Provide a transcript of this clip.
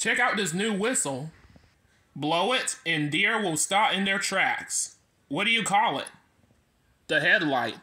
Check out this new whistle. Blow it, and deer will stop in their tracks. What do you call it? The headlight.